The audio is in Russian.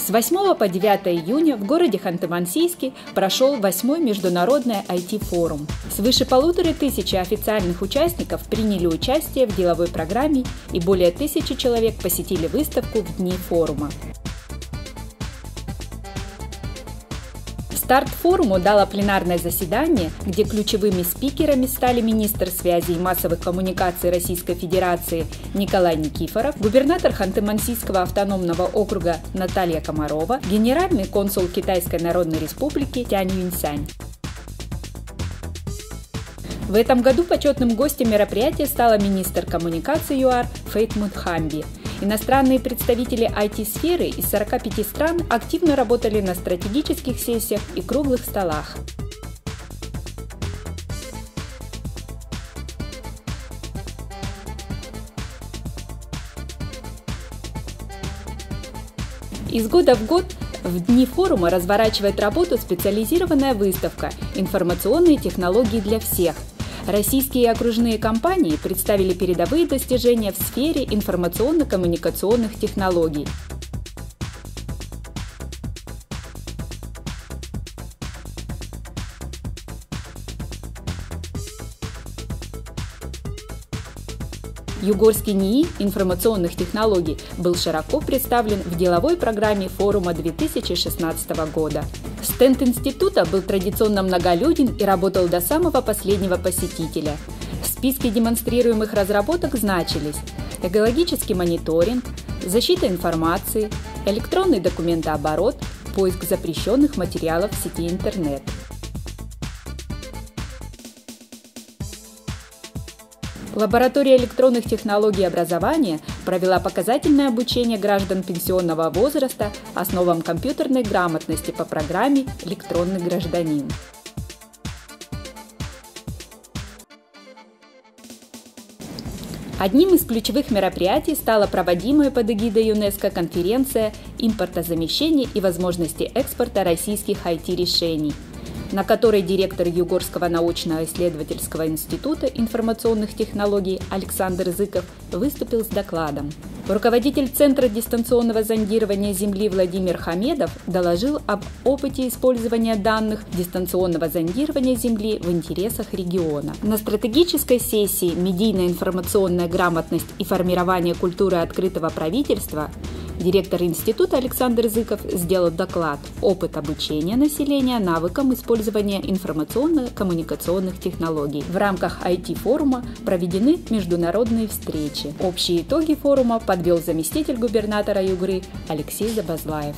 С 8 по 9 июня в городе Ханты-Мансийске прошел 8 международный IT-форум. Свыше полутора тысячи официальных участников приняли участие в деловой программе и более тысячи человек посетили выставку в дни форума. Старт форуму дало пленарное заседание, где ключевыми спикерами стали министр связи и массовых коммуникаций Российской Федерации Николай Никифоров, губернатор Ханты-Мансийского автономного округа Наталья Комарова, генеральный консул Китайской Народной Республики Тянь Юньсянь. В этом году почетным гостем мероприятия стала министр коммуникации ЮАР Фейт Мудхамби – Иностранные представители IT-сферы из 45 стран активно работали на стратегических сессиях и круглых столах. Из года в год в дни форума разворачивает работу специализированная выставка «Информационные технологии для всех», Российские окружные компании представили передовые достижения в сфере информационно-коммуникационных технологий. Югорский НИИ информационных технологий был широко представлен в деловой программе форума 2016 года. Стенд института был традиционно многолюден и работал до самого последнего посетителя. В списке демонстрируемых разработок значились экологический мониторинг, защита информации, электронный документооборот, поиск запрещенных материалов в сети интернет – Лаборатория электронных технологий образования провела показательное обучение граждан пенсионного возраста основам компьютерной грамотности по программе «Электронный гражданин». Одним из ключевых мероприятий стала проводимая под эгидой ЮНЕСКО конференция «Импортозамещение и возможности экспорта российских IT-решений», на которой директор Югорского научно-исследовательского института информационных технологий Александр Зыков выступил с докладом. Руководитель Центра дистанционного зондирования Земли Владимир Хамедов доложил об опыте использования данных дистанционного зондирования Земли в интересах региона. На стратегической сессии «Медийно-информационная грамотность и формирование культуры открытого правительства» Директор института Александр Зыков сделал доклад «Опыт обучения населения навыкам использования информационно-коммуникационных технологий». В рамках IT-форума проведены международные встречи. Общие итоги форума подвел заместитель губернатора Югры Алексей Забазлаев.